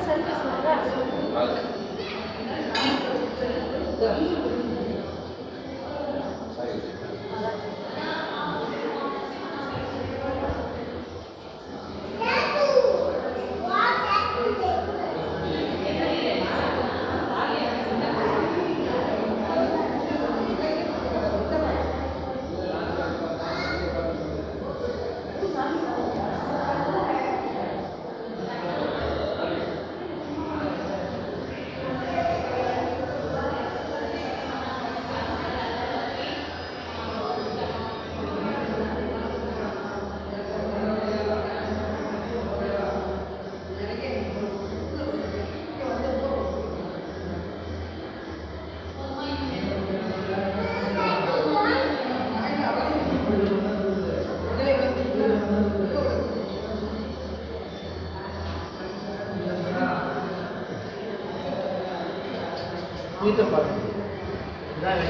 ಇದೆ ತಲೆ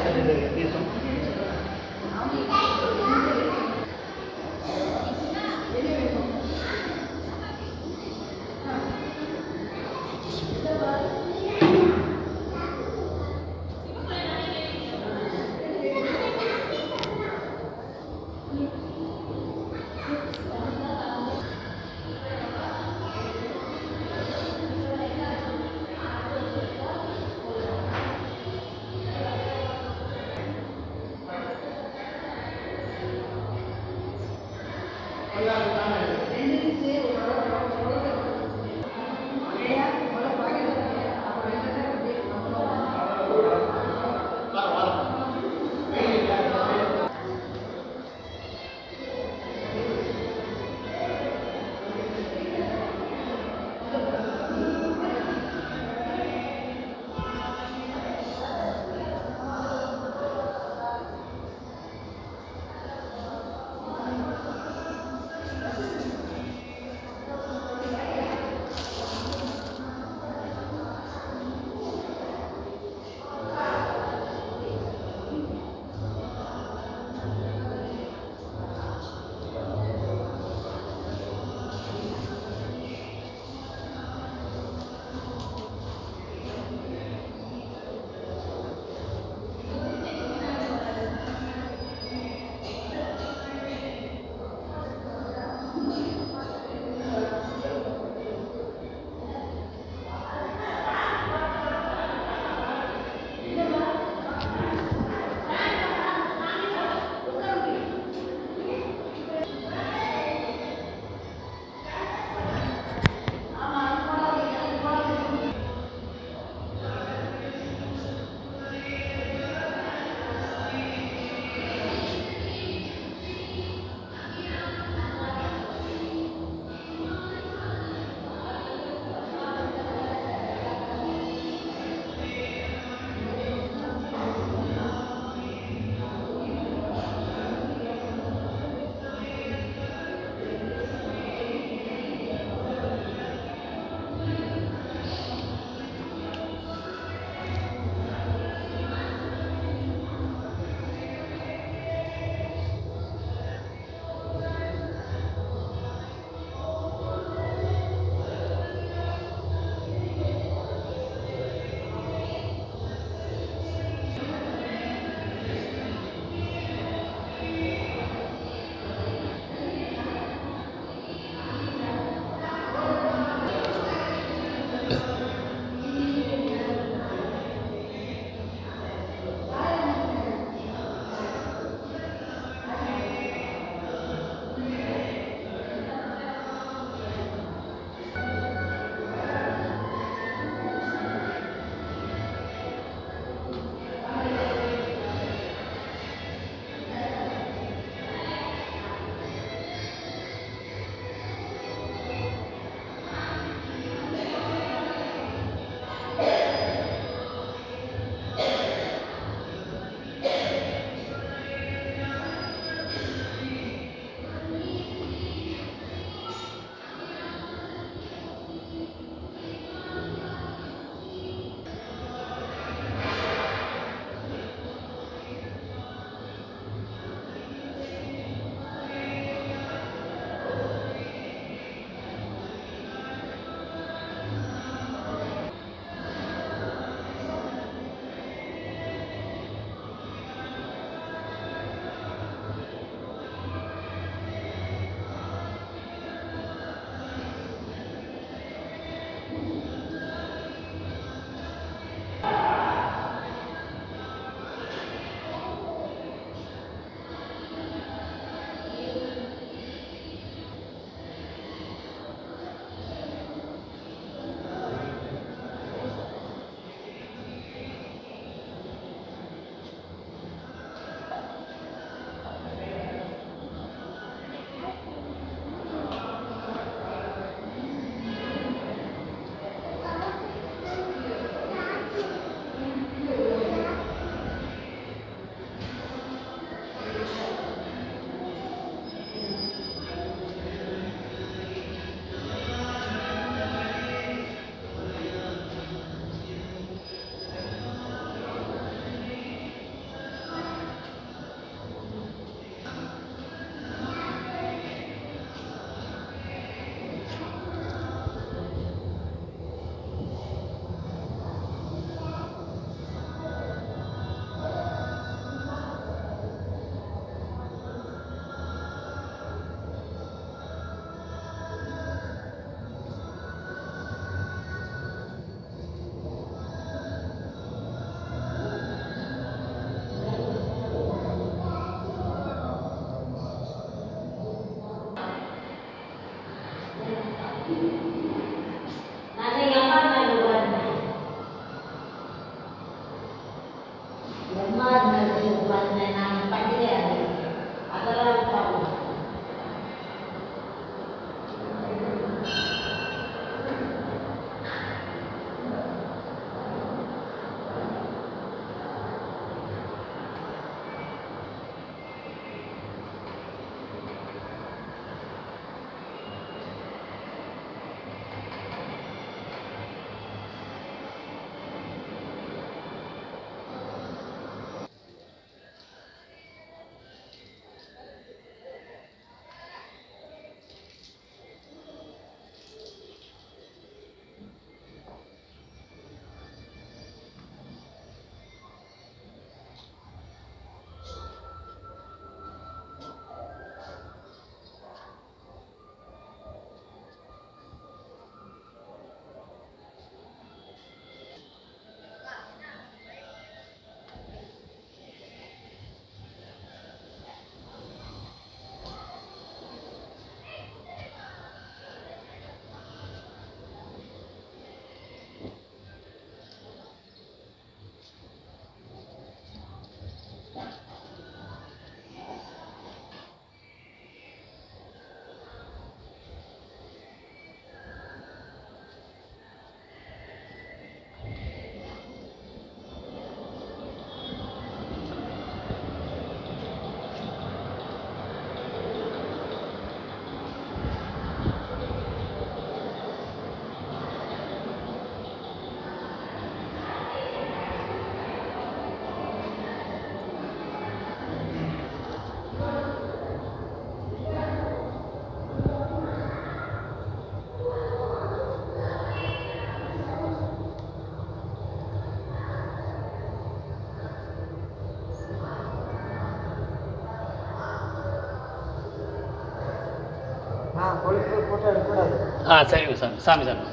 ஆ சரிங்க சாமி சாமி சாமி.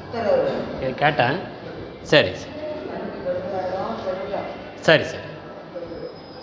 கேட்டேன். சரி சரி. சரி சரி.